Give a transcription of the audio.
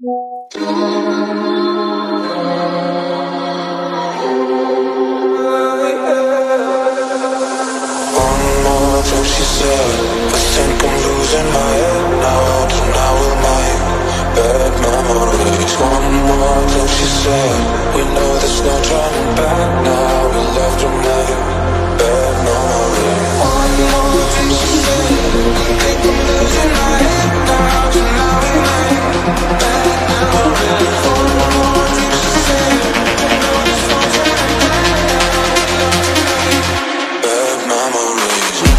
One more thing she said I'm raising